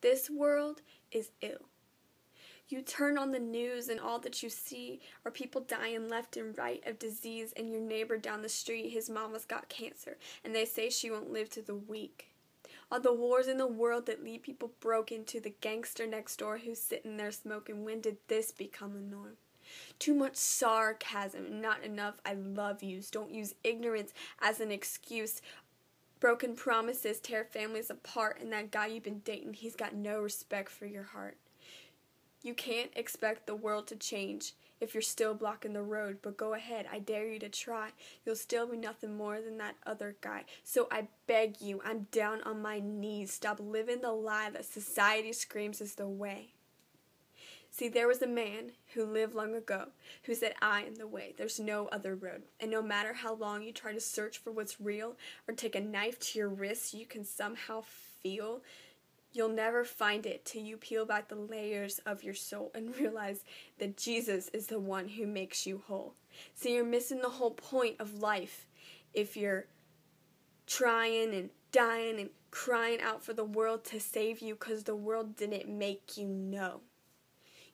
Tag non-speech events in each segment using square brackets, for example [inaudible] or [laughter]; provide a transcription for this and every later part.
This world is ill. You turn on the news, and all that you see are people dying left and right of disease, and your neighbor down the street, his mama's got cancer, and they say she won't live to the week. All the wars in the world that leave people broken to the gangster next door who's sitting there smoking. When did this become the norm? Too much sarcasm, not enough I love yous. Don't use ignorance as an excuse. Broken promises tear families apart, and that guy you've been dating, he's got no respect for your heart. You can't expect the world to change if you're still blocking the road, but go ahead, I dare you to try. You'll still be nothing more than that other guy. So I beg you, I'm down on my knees. Stop living the lie that society screams is the way. See, there was a man who lived long ago who said, I am the way. There's no other road. And no matter how long you try to search for what's real or take a knife to your wrist, you can somehow feel You'll never find it till you peel back the layers of your soul and [laughs] realize that Jesus is the one who makes you whole. So you're missing the whole point of life if you're trying and dying and crying out for the world to save you because the world didn't make you know.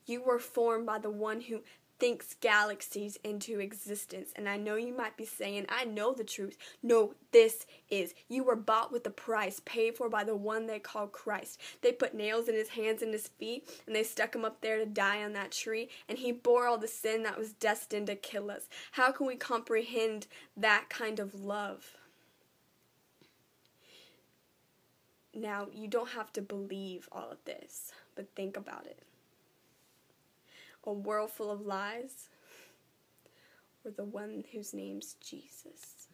You were formed by the one who thinks galaxies into existence. And I know you might be saying, I know the truth. No, this is. You were bought with a price, paid for by the one they call Christ. They put nails in his hands and his feet, and they stuck him up there to die on that tree, and he bore all the sin that was destined to kill us. How can we comprehend that kind of love? Now, you don't have to believe all of this, but think about it a world full of lies, or the one whose name's Jesus.